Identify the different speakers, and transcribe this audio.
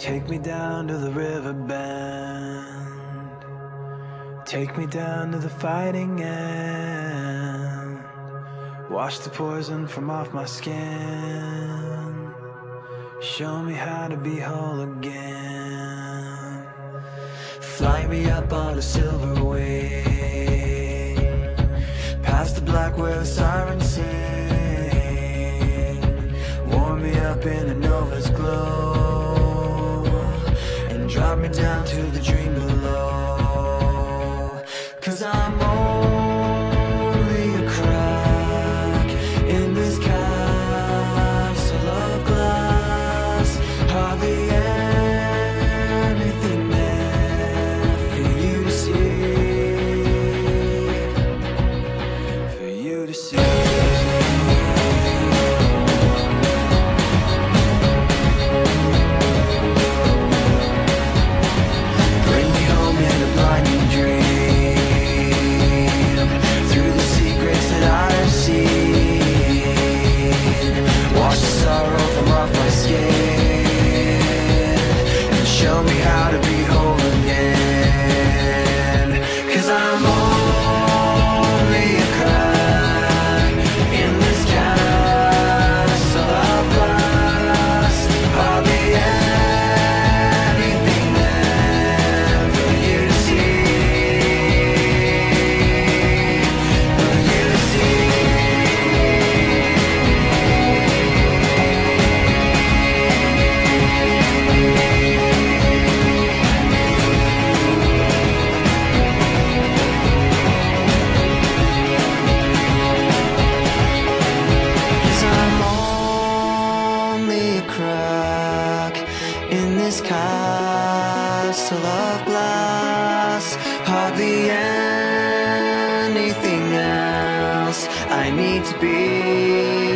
Speaker 1: Take me down to the river bend. Take me down to the fighting end. Wash the poison from off my skin. Show me how to be whole again. Fly me up on a silver wing. Past the black where the sirens sing. Warm me up in in this castle of glass. Hardly anything else I need to be.